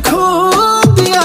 खो दिया